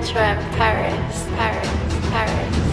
Antrim, Paris, Paris, Paris.